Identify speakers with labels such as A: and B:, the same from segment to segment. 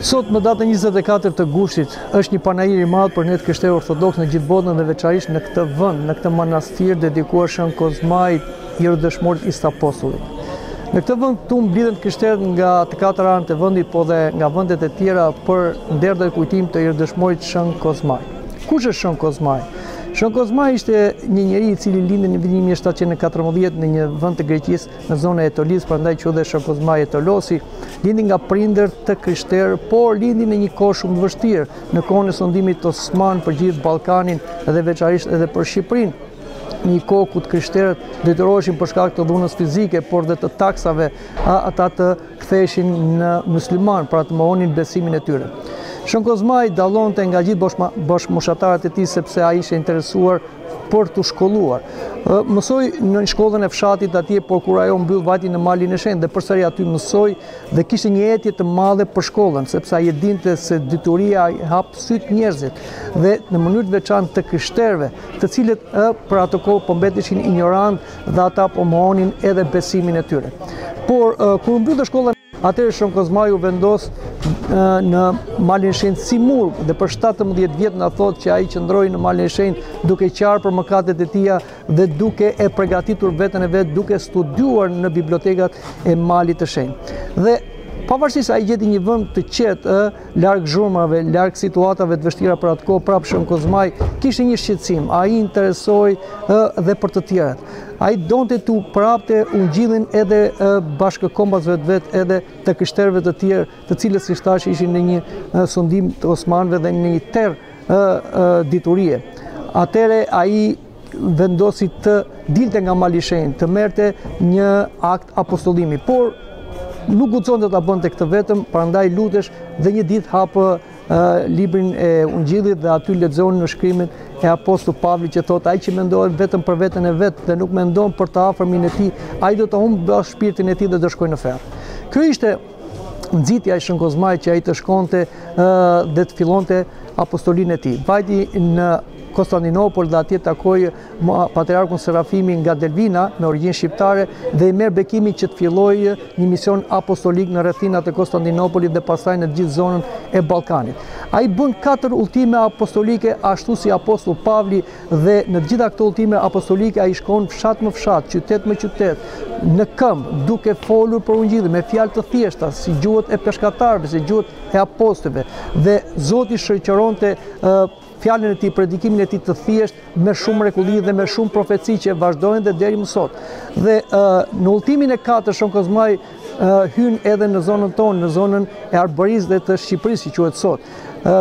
A: Sot, më datën njëzet e katër të
B: gushtit, është një panair i madh për ne të krishterë ortodoksë në gjithë botën dhe veçanërisht në këtë vend, në këtë manastir dedikuar Shën Kozmait, Ierodëshmorit Isapostullit. Në këtë vend këtu mblidhen të krishterët nga të katër anët e vendit, po dhe nga vendet e tjera për nder dhe kujtim të Ierodëshmorit Shën Kozmai. Kush është Shën Kozmai? Shën Kozmai ishte një njeri i cili lindi në vitin një mijë e shtatëqind e katërmbëdhjetë në një vend të Greqisë, në zonën e Etolisë, prandaj quhet dhe Shën Kozma Etolosi, lindi nga prindër të krishterë, por lindi në një kohë shumë të vështirë, në kohën e sundimit osman për gjithë Balkanin dhe veçarisht edhe për Shqipërinë, në një kohë ku të krishterët detyroheshin për shkak të dhunës fizike, por dhe të taksave, a ata të ktheheshin në muslimanë pra të mohonin besimin e tyre. Shën Kozmaj dallonte nga gjithë bashkëmoshatarët e tij sepse ai ishte interesuar për t'u shkolluar. Mësoi në shkollën e fshatit atje, por kur ajo u mbyll vajti në malin e shenjtë dhe përsëri aty mësoi dhe kishte një etje të madhe për shkollën, sepse ai e dinte se dituria i hap sytë njerëzve dhe në mënyrë të veçantë të krishterëve, të cilët për atë kohë po mbeteshin injorantë dhe ata po mohonin edhe besimin e tyre. Por, kur u mbyll dhe shkolla, atëherë Shën Kozmai u vendos në Malin e Shenjtë si murg dhe për 17 vjet na thotë që ai qëndroi në Malin e Shenjtë duke qarë për mëkatet e tija dhe duke e përgatitur veten e vet duke studiuar në bibliotekat e Malit të Shenjtë. Dhe pavarësisht se ai gjeti një vend të qetë Larg zhurmave, larg situatave të vështira për atë kohë, prapë Shën Kozmai kishte një shqetësim, ai interesohej dhe për të tjerët. Ai donte t'u përhapte Ungjillin edhe bashkëkombasve të vet edhe të krishterëve të tjerë, të cilët siç thashë ishin në një sundim të osmanëve dhe në një terr diturie. Atëhere ai vendosi të dilte nga Mali i Shenjtë, të merrte një akt apostullimi, por nuk guxonte ta bënte këtë vetëm, prandaj lutej dhe një ditë hap librin e Ungjillit dhe aty lexon në shkrimin e apostull Pavlit që thotë ai që mendon vetëm për veten e vet dhe nuk mendon për të afërmin e tij, ai do ta humbë shpirtin e tij dhe do shkojë në ferr. Kjo ishte nxitja e Shën Kozmait që ai të shkonte dhe të fillonte apostolinë e tij. Vajti në Konstantinopol dhe atje takoi patriarkun Serafimi nga Delvina me origjinë shqiptare dhe i merr bekimin që të fillojë një mision apostolik në rrethinat e Konstantinopolit dhe pastaj në gjithë zonën e Ballkanit. Ai bën katër udhëtime apostolike ashtu si apostull Pavli Dhe në të gjitha këto udhëtime apostolike ai shkon fshat më fshat, qytet më qytet, në këmbë, duke folur për Ungjillin me fjalë të thjeshta, si gjuhët e peshkatarëve, si gjuhët e apostujve. Dhe Zoti shoqëronte fjalën e tij, predikimin e tij të thjeshtë me shumë mrekulli dhe me shumë profeci që vazhdojnë dhe deri më sot. Dhe në udhëtimin e katërt Shën Kozmai hyn edhe në zonën tonë, në zonën e Arbërisë dhe të Shqipërisë, si quhet sot.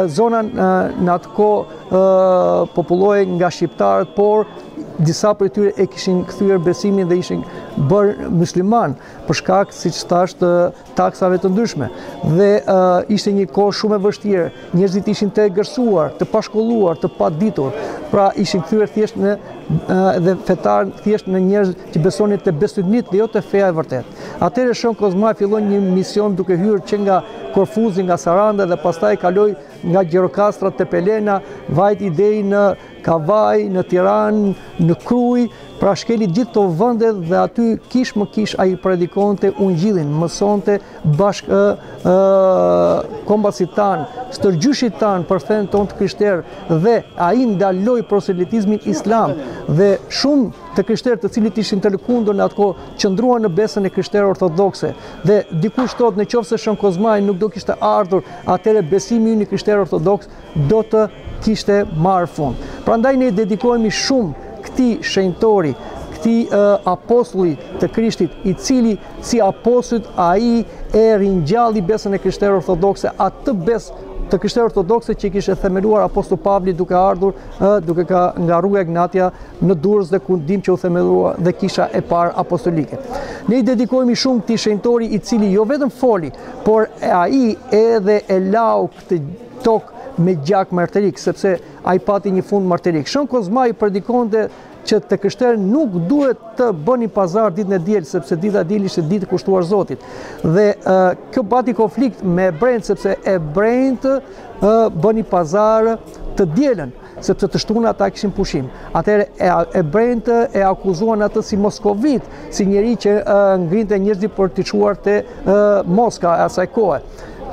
B: Zona në atë kohë popullohej nga shqiptarët, por disa prej tyre e kishin kthyer besimin dhe ishin bërë muslimanë, për shkak siç thashë të taksave të ndryshme. Dhe ishte një kohë shumë e vështirë, njerëzit ishin të egërsuar, të pashkolluar, të paditur, pra ishin kthyer thjesht në dhe fetarë thjesht në njerëz që besonin te bestytnitë dhe jo te feja e vërtetë. Atëherë Shën Kozmai fillon një mision duke hyrë që nga Korfuzi, nga Saranda dhe pastaj kaloi nga Gjirokastra, Tepelena, vajti deri në Kavajë, në Tiranë, në Krujë, pra shkeli gjithë këto vende dhe aty kishë më kishë ai predikonte Ungjillin, mësonte bashkë ë ë kombasit tanë, stërgjyshit tanë për fenë tonë të krishterë dhe ai ndaloi proselitizmin islam dhe shumë të krishterë të cilët ishin të lëkundur në atë kohë qëndruan në besën e krishterë ortodokse. Dhe dikush thotë në qoftë se Shën Kozmai nuk do kishte ardhur, atëherë besimi ynë i krishterë ortodoks do të kishte marrë fund. Prandaj ne dedikohemi shumë këtij shenjtori, këtij uh, apostulli të Krishtit, i cili si apostujt ai e ringjalli besën e krishterë ortodokse, atë besë të krishterë ortodokse që kishte themeluar apostull Pavli duke ardhur duke ka nga rruga Egnatia në Durrës dhe ku dimë që u themelua dhe kisha e parë apostolike. Ne i dedikohemi shumë këtij shenjtori i cili jo vetëm foli, por ai edhe e lau këtë tokë me gjak martirik, sepse ai pati një fund martirik. Shën Kozmai predikonte që të krishterët nuk duhet të bënin pazar ditën e diel, sepse dita e diel ishte ditë kushtuar Zotit. Dhe kjo pati konflikt me hebrenjtë, sepse hebrenjtë bënin pazar të dielën, sepse të shtunën ata kishin pushim. Atëherë hebrenjtë e akuzuan atë si Moskovit, si njeri që ngrinte njerëzit për t'i çuar te Moska e asaj kohe,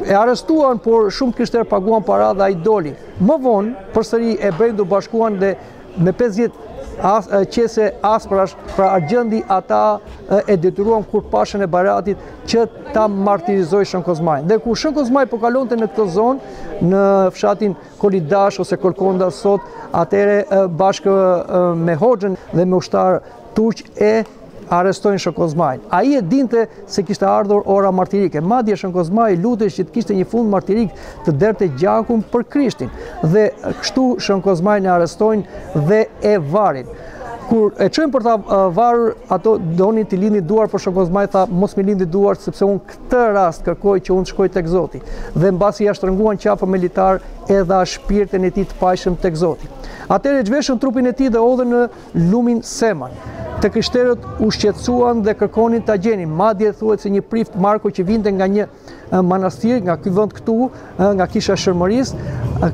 B: e arrestuan, por shumë krishterë paguan para dhe ai doli. Më vonë, përsëri hebrenjtë u bashkuan dhe Me pesëdhjetë as, qese asprash, pra argjendi ata e detyruan Kurt Pashën e Beratit që ta martirizojë Shën Kozmain. Dhe kur Shën Kozmai po kalonte në këtë zonë, në fshatin Kolidash ose Kolkondas sot, atëherë bashkë me hoxhën dhe me ushtar Turqit e arrestojnë Shën Kozmajn. Ai e dinte se kishte ardhur ora martirike. Madje Shën Kozmaj lutej që të kishte një fund martirik të derdhte gjakun për Krishtin. Dhe kështu Shën Kozmajn e arrestojnë dhe e varin. Kur e çojnë për ta varur, ata donin t'i lidhnin duart, por Shën Kozmaj tha mos m'i lidhni duart sepse unë këtë rast kërkoj që unë të shkoj tek Zoti. Dhe mbasi ia shtrënguan qafën me litar, e dha shpirtin e tij të pajshëm tek Zoti. Atëherë e zhveshën trupin e tij dhe e hodhën në lumin Seman. Të krishterët u shqetësuan dhe kërkonin ta gjenin. Madje thuhet se një prift Marko që vinte nga një manastir, nga ky vend këtu, nga kisha e Shën Mërisë,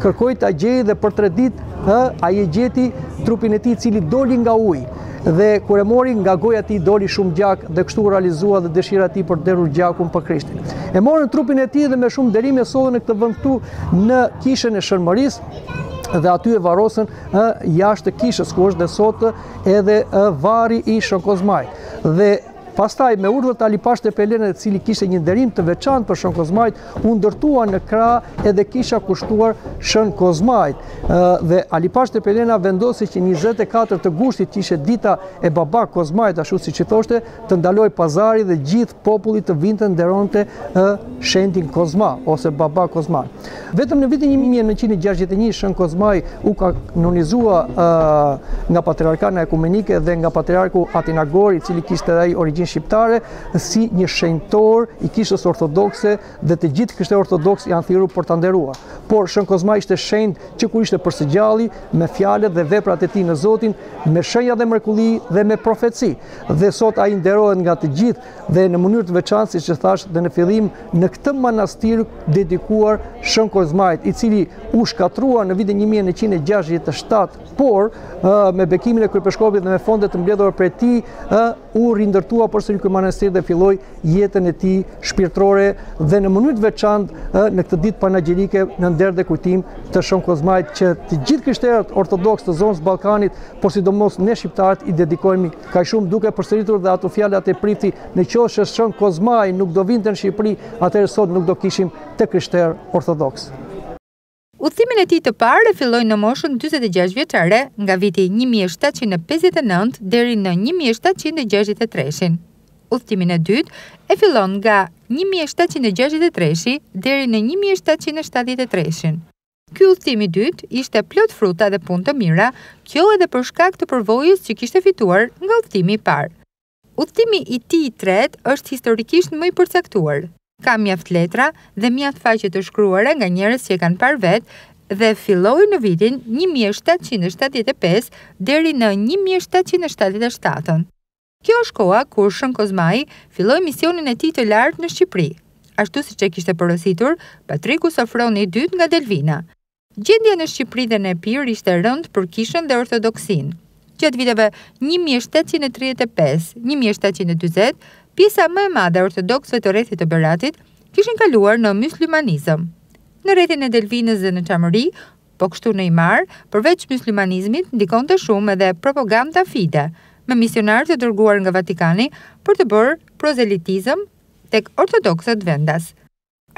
B: kërkoi ta gjejë dhe për 3 ditë, ë, ai e gjeti trupin e tij i cili doli nga uji. Dhe kur e mori nga goja e tij doli shumë gjak dhe kështu u realizua dhe dëshira e tij për të derdhur gjakun për Krishtin. E morën trupin e tij dhe me shumë nderim e sollën në këtë vend këtu në kishën e Shën Mërisë dhe aty e varrosën ë jashtë kishës ku është dhe sot edhe ë varri i Shën Kozmait. Dhe pastaj me urdhër të Ali Pashë Tepelenës, i cili kishte një nderim të veçantë për Shën Kozmain, u ndërtua në krah edhe kisha kushtuar Shën Kozmait. ë dhe Ali Pashë Tepelena vendosi që 24 të gushtit, që ishte dita e baba Kozmait, ashtu siç i thoshte, të ndalohej pazari dhe gjithë populli të vinte nderonte ë shenjtin Kozma ose baba Kozman. Vetëm në vitin 1961 Shën Kozmai u kanonizua ë nga patriarkana ekumenike dhe nga patriarku Atinagori, i cili kishte dhe ai origjinë shqiptare, si një shenjtor i kishës ortodokse dhe të gjitha kishat ortodokse janë thirrur për ta nderuar. Por Shën Kozma ishte shenjt që kur ishte për së gjalli me fjalët dhe veprat e tij në Zotin, me shenja dhe mrekulli dhe me profeci. Dhe sot ai nderohet nga të gjithë dhe në mënyrë të veçantë, siç e thashë dhe në fillim, në këtë manastir dedikuar Shën Kozmait, i cili u shkatërrua në vitin 1967, por me bekimin e kryepeshkopit dhe me fondet e mbledhura prej tij, u rindërtua përsëri ky manastir dhe filloi jetën e tij shpirtërore dhe në mënyrë të veçantë në këtë ditë panagjirike në nder dhe kujtim të Shën Kozmait që të gjithë krishterët ortodoks të zonës Ballkanit, por sidomos ne shqiptarët i dedikohemi kaq shumë duke përsëritur dhe ato fjalët e priftit në qoftë se Shën Kozmai nuk do vinte në Shqipëri, atëherë sot nuk do kishim të krishterë ortodoks.
A: Udhëtimin e tij të parë e filloi në moshën dyzet e gjashtë vjeçare, nga viti një mijë e shtatëqind e pesëdhjetë e nëntë deri në një mijë e shtatëqind e gjashtëdhjetë e treshin. Udhëtimin e dytë e fillon nga një mijë e shtatëqind e gjashtëdhjetë e treshi deri në një mijë e shtatëqind e shtatëdhjetë e treshin. Ky udhëtim i dytë ishte plot fruta dhe punë të mira, kjo edhe për shkak të përvojës që kishte fituar nga udhëtimi i parë. Udhëtimi i tij i tretë është historikisht më i përcaktuar. Ka mjaft letra dhe mjaft faqe të shkruara nga njerëz që e kanë parë vetë dhe filloi në vitin një mijë e shtatëqind e shtatëdhjetë e pesë deri në një mijë e shtatëqind e shtatëdhjetë e shtatë. Kjo është koha kur Shën Kozmai filloi misionin e tij të lartë në Shqipëri, ashtu siç e kishte porositur Patriku Sofroni i Dytë nga Delvina, Gjendja në Shqipëri dhe në Epir ishte e rëndë për Kishën dhe Ortodoksinë. Gjatë viteve një mijë e shtatëqind e tridhjetë e pesë, një mijë e shtatëqind e dyzet, pjesa më e madhe e ortodoksëve të rrethit të Beratit kishin kaluar në myslymanizëm. Në rrethin e Delvinës dhe në Çamëri, po kështu në Imar, përveç myslymanizmit ndikonte shumë edhe Propaganda Fide, me misionarë të dërguar nga Vatikani për të bërë prozelitizëm tek ortodoksët vendas.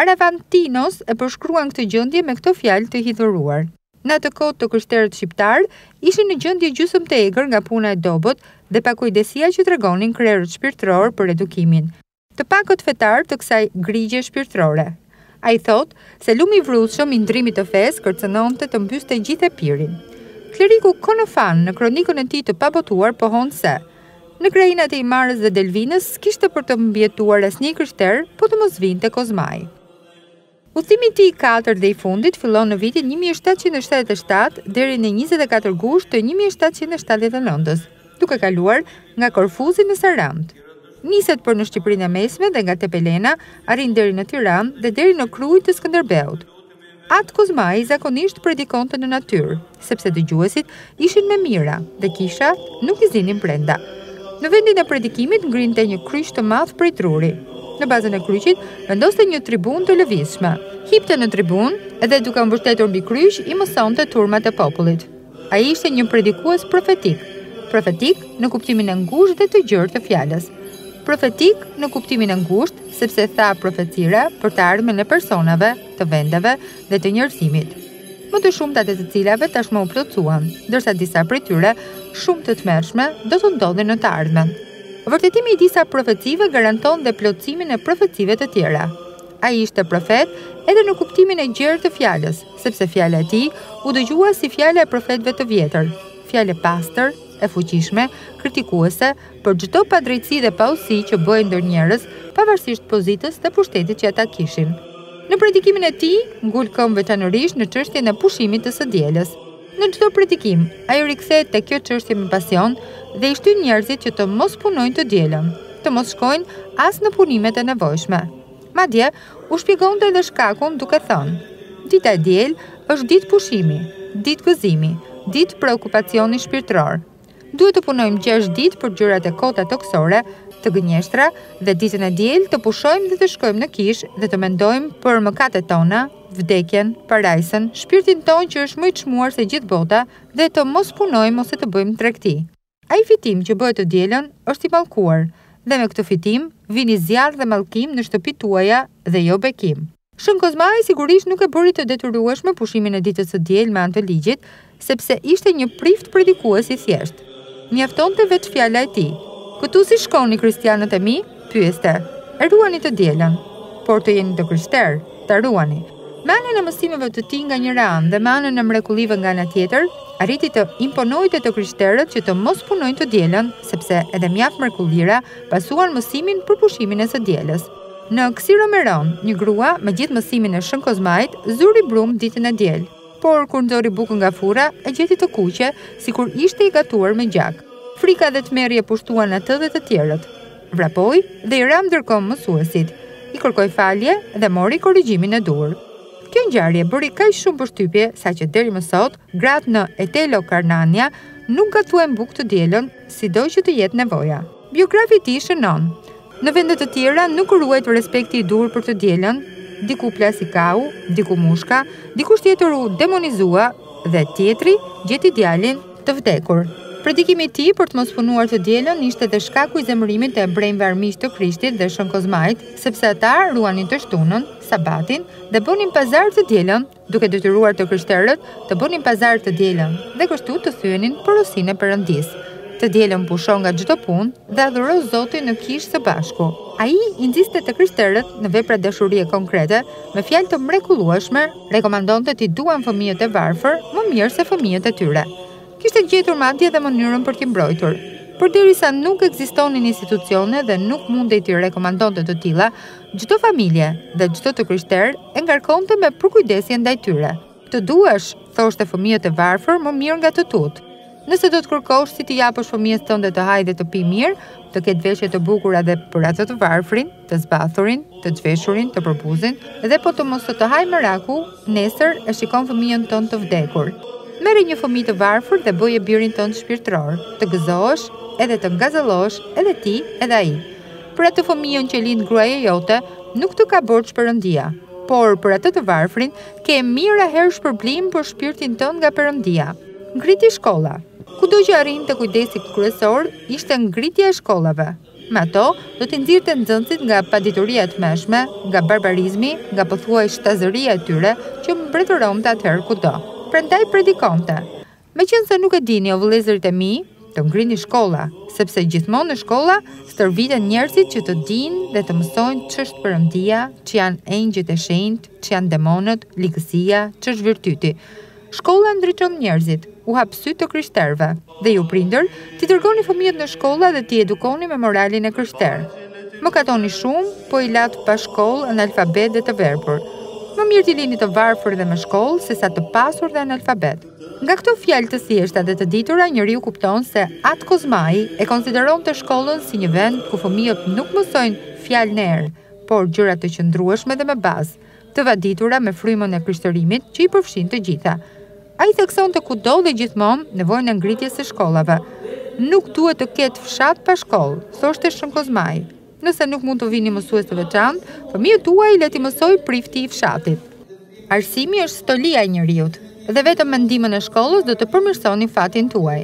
A: Aravantinos e përshkruan këtë gjendje me këto fjalë të hidhëruar, Në atë kohë të krishterët shqiptarë ishin në gjendje gjysëm të egër nga puna e dobët dhe pakujdesia që tregonin krerët shpirtërorë për edukimin të pakët fetar të kësaj grigje shpirtërore. Ai thotë se lumi i vrullshëm i ndrimit të fesë kërcënonte të mbyste gjithë Epirin. Kleriku Konofan në kronikën e tij të pabotuar pohon se Në krajinat e Imarës dhe Delvinës s'kishte për të mbijetuar asnjë i krishterë, po të mos vinte Kozmai. Udhëtimi i tij i katërt dhe i fundit fillon në vitin një mijë e shtatëqind e shtatëdhjetë e shtatë deri në njëzet e katër gusht të një mijë e shtatëqind e shtatëdhjetë e nëntës, duke kaluar nga Korfuzi në Sarandë. Niset për në Shqipërinë e Mesme dhe nga Tepelena arrin deri në Tiranë dhe deri në Krujë të Skënderbeut. Atë Kozmai zakonisht predikonte në natyrë, sepse dëgjuesit ishin me mijëra dhe kisha nuk i zinin brenda. Në vendin e predikimit ngrinte një kryq të madh prej druri. Në bazën e kryqit vendoste një tribunë të lëvizshme. Hipte në tribunë dhe duke u mbështetur mbi kryq i mësonte turmat e popullit. Ai ishte një predikues profetik. Profetik në kuptimin e ngushtë dhe të gjërë të fjalës. Profetik në kuptimin e ngushtë, sepse tha profecira për të ardhmen e personave, të vendeve dhe të njerëzimit. Më të shumtat e të cilave tashmë u plotësuan, ndërsa disa prej tyre, shumë të tmerrshme, do të ndodhin në të ardhmen. Vërtetimi i disa profecive garanton dhe plotësimin e profecive të tjera. Ai ishte profet edhe në kuptimin e gjerë të fjalës, sepse fjala e tij u dëgjua si fjala e profetëve të vjetër, fjalë e pastër, e fuqishme, kritikuese për çdo padrejtësi dhe paudhësi që bëhen ndër njerëz, pavarësisht pozitës dhe pushtetit që ata kishin. Në predikimin e tij, ngul këmbë veçanërisht në çështjen e pushimit të së dielës. Në çdo predikim, ai rikthehet tek kjo çështje me pasion dhe i shtyn njerëzit që të mos punojnë të dielën, të mos shkojnë as në punimet e nevojshme. Madje, u shpjegonte dhe shkakun duke thënë, Dita e diel është ditë pushimi, ditë gëzimi, ditë preokupacioni shpirtëror. Duhet të punojmë 6 ditë për gjërat e kota tokësore, të gënjeshtra, dhe ditën e diel të pushojmë dhe të shkojmë në kishë dhe të mendojmë për mëkatet tona, vdekjen, parajsën, shpirtin tonë që është më i çmuar se gjithë bota dhe të mos punojmë ose të bëjmë tregti. Ai fitim që bëhet të dielën është i mallkuar dhe me këtë fitim vini zjarr dhe mallkim në shtëpitë tuaja dhe jo bekim. Shën Kozmai sigurisht nuk e bëri të detyrueshme pushimin e ditës së diel me anë të ligjit, sepse ishte një prift predikues i thjeshtë. Mjaftonte veç fjala e tij, Këtu si shkoni kristianët e mi? Pyeste, E ruani të dielën, po të jeni të krishterë, ta ruani. Me anën e mësimeve të tij nga njëra anë dhe me anën e mrekullive nga ana tjetër, arriti të imponojë te të krishterët që të mos punojnë të dielën, sepse edhe mjaft mrekullira pasuan mësimin për pushimin e së dielës. Në Xiromeron, një grua, me gjithë mësimin e Shën Kozmait, zuri brumë ditën e dielë. Por, kur nxori bukën nga furra, e gjeti të kuqe, sikur ishte i gatuar me gjak. Frika dhe tmerri e pushtuan atë dhe të tjerët. Vrapoi dhe i ra ndër këmbë mësuesit, i kërkoi falje dhe mori korrigjimin e duhur. Kjo ngjarje bëri kaq shumë përshtypje sa që deri më sot gratë në Etoloakarnania nuk gatuajnë bukë të dielën, sido që të jetë nevoja. Biografi i tij shënon, Në vende të tjera nuk u ruajt respekti i duhur për të dielën, diku plasi kau, diku mushka, dikush tjetër u demonizua dhe tjetri gjeti djalin të vdekur. Predikimi i tij për të mos punuar të dielën ishte dhe shkaku i zemërimit të hebrenjve armiq të Krishtit dhe Shën Kozmait, sepse ata ruanin të shtunën, Sabatin, dhe bënin pazar të dielën. duke detyruar të krishterët të bënin pazar të dielën dhe kështu të thyenin porosinë e Perëndisë. Të dielën pusho nga çdo punë dhe adhuro Zotin në kishë së bashku. Ai i nxiste të krishterët në vepra dashurie konkrete, me fjalë të mrekullueshme, rekomandonte t'i duan fëmijët e varfër më mirë se fëmijët e tyre. Kishte gjetur madje dhe mënyrën për t'i mbrojtur. Përderisa nuk ekzistonin institucione dhe nuk mundej t'i rekomandonte të tilla, Çdo familje dhe çdo të krishterë e ngarkonte me përkujdesje ndaj tyre. Të duash, thoshte fëmijët e varfër më mirë nga të tutë. Nëse do të kërkosh si t'i japësh fëmijës tënde të hajë dhe të pi mirë, të ketë veshje të bukura dhe për atë të varfrin, të zbathurin, të zhveshurin, të përbuzin dhe po të mos të hajë meraku, nesër e shikon fëmijën tënd të vdekur. Merri një fëmijë të varfër dhe bëje birin tënd shpirtëror, të gëzohesh edhe të ngazëllohesh edhe ti edhe ai. Për atë fëmijën që lind gruaja jote, nuk të ka borxh Perëndia, por për atë të varfrin, ke mijëra herë shpërblim për shpirtin tënd nga Perëndia. Ngriti shkolla. Kudo që arrinte kujdesi kryesor, ishte ngritja e shkollave. Me ato, do t'i nxirrte nxënësit nga padituria e tmerrshme, nga barbarizmi, nga pothuaj shtazëria e tyre që mbretëronte atëherë kudo. Prandaj predikonte, Meqenëse nuk e dini o vëllezërit e mi, të ngrini shkolla, sepse gjithmonë në shkolla stërviten njerëzit që të dinë dhe të mësojnë ç'është Perëndia, ç'janë engjëjt e shenjtë, ç'janë demonët, ligësia, ç'është virtyti. Shkolla ndriçon njerëzit, u hap sytë të krishterëve. Dhe ju prindër, t'i dërgoni fëmijët në shkolla dhe t'i edukoni me moralin e krishterë. Mëkatoni shumë, po i latë pa shkollë, analfabet dhe të verbur. Më mirë t'i lini të varfër dhe me shkollë, sesa të pasur dhe analfabet. Nga këto fjalë të thjeshta dhe të ditura, njeriu kupton se Atë Kozmai e konsideronte shkollën si një vend ku fëmijët nuk mësojnë fjalë në erë, por gjëra të qëndrueshme dhe me bazë, të vaditura me frymën e krishtërimit që i përfshin të gjitha. Ai theksonte kudo dhe gjithmonë nevojën e ngritjes së shkollave. Nuk duhet të ketë fshat pa shkollë, thoshte Shën Kozmai. Nëse nuk mund të vini mësues të veçantë, fëmijët tuaj le t'i mësojë prifti i fshatit. Arsimi është stolia e njeriut, dhe vetëm me ndihmën e shkollës do të përmirësoni fatin tuaj.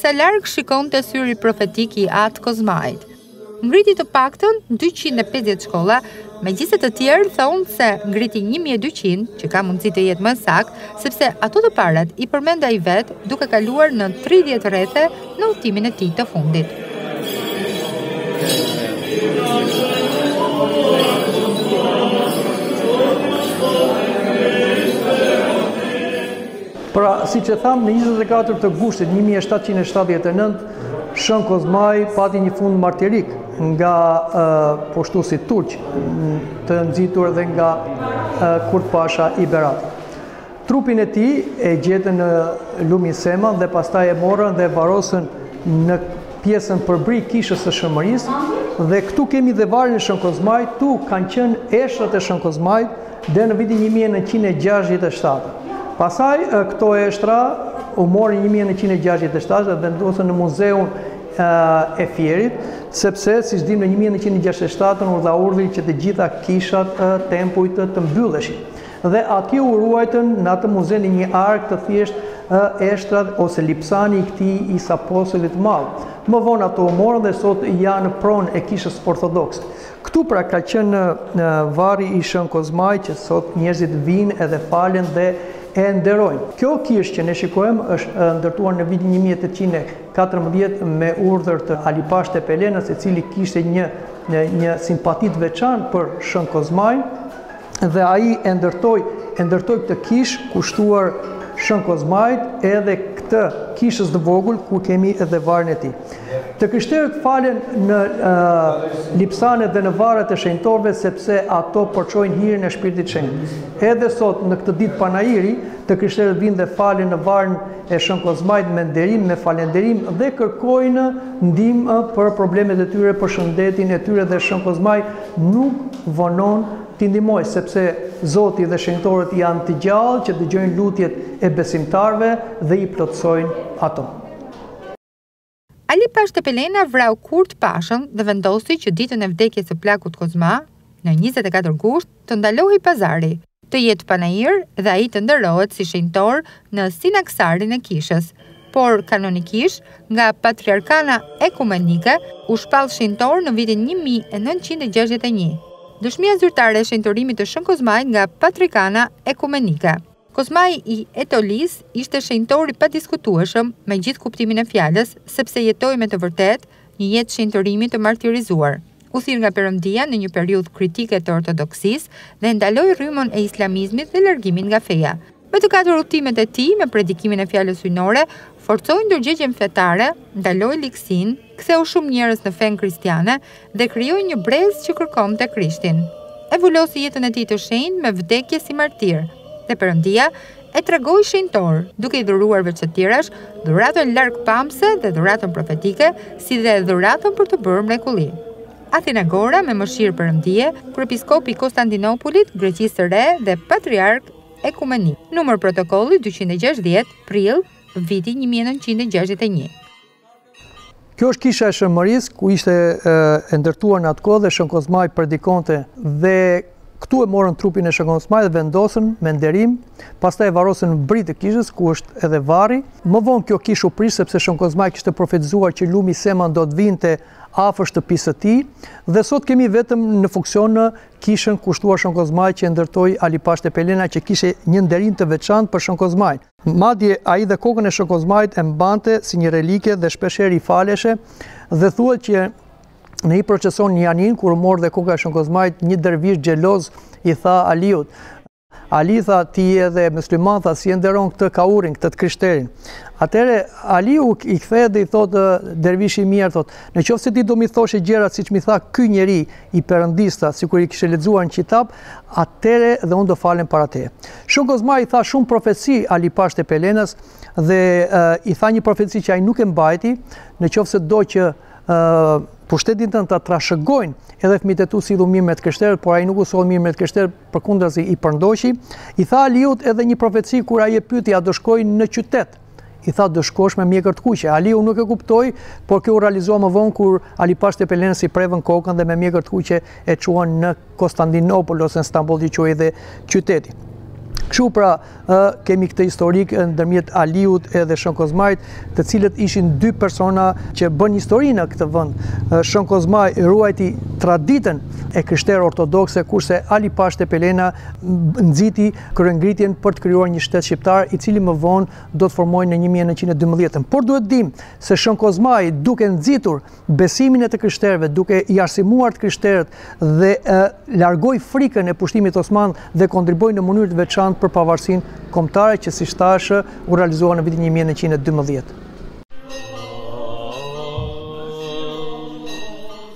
A: Sa larg shikonte syri profetik i Atë Kozmait. Ngriti të paktën dyqind e pesëdhjetë shkolla, megjithëse të tjerë thonë se ngriti një mijë e dyqind, që ka mundësi të jetë më e saktë, sepse ato të parat i përmend ai vetë duke kaluar në 30 rrethe në udhëtimin e tij të fundit.
B: Pra, siç e thamë, në 24 të gushtit 1779, Shën Kozmai pati një fund martirik nga pushtuesit turq, të nxitur dhe nga Kurt Pasha i Beratit. Trupin e tij e gjetën në lumin Seman dhe pastaj e morën dhe e varrosën në pjesën përbri kishës së Shën Mërisë dhe këtu kemi dhe varrin e Shën Kozmait, këtu kanë qenë eshtrat e Shën Kozmait deri në vitin 1967. Pastaj këto eshtra u morën 1967 dhe u vendosën në muzeun e Fierit, sepse siç dimë në një mijë e nëntëqind e gjashtëdhjetë e shtatë urdha urdhri që të gjitha kishat e tempujt të mbylleshin. Dhe atje u ruajtën në atë muze në një arkë të thjeshtë eshtrat ose lipsani i këtij isapostulli të madh. Më vonë ato u morën dhe sot janë pronë e kishës ortodokse. Këtu pra ka qenë varri i Shën Kozmait që sot njerëzit vijnë edhe falen dhe e nderojnë. Kjo kishë që ne shikojmë është ndërtuar në vitin një mijë e tetëqind e Katërmbëdhjetë me urdhër të Ali Pashë Tepelenës, i cili kishte një një simpati të veçantë për Shën Kozmain dhe ai e ndërtoi e ndërtoi këtë kishë kushtuar Shën Kozmait edhe këtë kishëz të vogël ku kemi edhe varrin e tij. Të krishterët falen në lipsanet dhe në varret e shenjtorëve sepse ato përçojnë hirin e Shpirtit Shenjtë. Edhe sot në këtë ditë panairi, të krishterët vijnë dhe falen në varrin e Shën Kozmait me nderim, me falenderim dhe kërkojnë ndihmë për problemet e tyre, për shëndetin e tyre dhe Shën Kozmai nuk vonon t'i ndihmojë, sepse Zoti dhe shenjtorët janë të gjallë që dëgjojnë lutjet e besimtarëve dhe i plotësojnë ato.
A: Ali Pashë Tepelena vrau Kurt Pashën dhe vendosi që ditën e vdekjes së Plakut Kozma, në njëzet e katër gusht, të ndalohej pazari, të jetë panair dhe ai të nderohet si shenjtor në sinaksarin e kishës, por kanonikisht nga Patriarkana Ekumenike u shpall shenjtor në vitin një mijë e nëntëqind e gjashtëdhjetë e një, dëshmia zyrtare e shenjtorimit të Shën Kozmait nga Patriarkana Ekumenike. Kozmai i Etolisë ishte shenjtor i padiskutueshëm me gjithë kuptimin e fjalës, sepse jetoi me të vërtetë një jetë shenjtërimi të martirizuar. U thirr nga Perëndia në një periudhë kritike të ortodoksisë dhe e ndaloi rrymën e islamizmit dhe largimin nga feja. Me të katër udhëtimet e tij, me predikimin e fjalës hyjnore, forcoi ndërgjegjen fetare, ndaloi ligësinë, ktheu shumë njerëz në fenë kristiane dhe krijoi një brez që kërkonte Krishtin. E vulosi jetën e tij të shenjtë me vdekje si martir, dhe Perëndia e tregoi shenjtor, duke i dhuruar veç të tjerash, dhuratën largpamëse dhe dhuratën profetike, si dhe dhuratën për të bërë mrekulli. Athenagora me mëshirë Perëndie, kryepiskop i Konstantinopulit, Greqisë së Re dhe patriark ekumenik. Numër protokolli 260, prill, viti 1961.
B: Kjo është kisha e Shën Mërisë, ku ishte e ndërtuar në atë kohë dhe Shën Kozmai predikonte dhe këtu e morën trupin e Shën Kozmait dhe e vendosën me nderim, pastaj e varrosën në bri të kishës ku është edhe varri. Më vonë kjo kishë u prish sepse Shën Kozmai kishte profetizuar që lumi Seman do të vinte afër shtëpisë së tij dhe sot kemi vetëm në funksion kishën kushtuar Shën Kozmait që e ndërtoi Ali Pashë Tepelena që kishte një nderim të veçantë për Shën Kozmain. Madje, ai dhe kokën e Shën Kozmait e mbante si një relike dhe shpeshherë i faleshe dhe thuhet që në një procesion në Janinë, kur u mor dhe koka e Shën Kozmait, një dervish xheloz i tha Aliut, Ali tha, ti je edhe mysliman, tha, si e nderon këtë kaurin, këtë të krishterin. Atëherë, Aliu i kthehet dhe i thotë, dervish i mjerë, thotë, në qoftë se ti do m'i thoshe gjërat, siç m'i tha ky njeri i Perëndisë, tha, sikur i kishte lexuar në qitap, Atëre dhe unë do falem para te. Shën Kozmai i tha shumë profeci Ali Pashë Tepelenës dhe i tha një profeci që ai nuk e mbajti, në qoftë se do që pushtetin tënd ta trashëgojnë edhe fëmijët e tu sillu mirë me të krishterët, por ai nuk u soll mirë me të krishterët, përkundrazi i përndoqi. I tha Aliut edhe një profeci kur ai e pyeti a do shkojë në qytet. i tha do shkosh me mjekër të kuqe. Aliu nuk e kuptoi, por kjo u realizua më vonë kur Ali Pashë Tepelenës i prenë kokën dhe me mjekër të kuqe e çuan në Konstantinopol ose në Stamboll që quhej dhe qyteti. Kështu pra kemi këtë historik ndërmjet Aliut edhe Shën Kozmait, të cilët ishin dy persona që bënë histori në këtë vend. Shën Kozmai ruajti traditën e krishterë ortodokse, kurse Ali Pashë Tepelena nxiti kryengritjen për të krijuar një shtet shqiptar, i cili më vonë do të formohej në një mijë e nëqind e dymbëdhjetë. Por duhet të dimë se Shën Kozmai, duke nxitur besimin e të krishterëve, duke i arsimuar të krishterët dhe largoi frikën e pushtimit osman dhe kontribuoi në mënyrë të veçantë për pavarësinë kombëtare që siç thashë u realizua në vitin një
C: mijë e nëqind e dymbëdhjetë.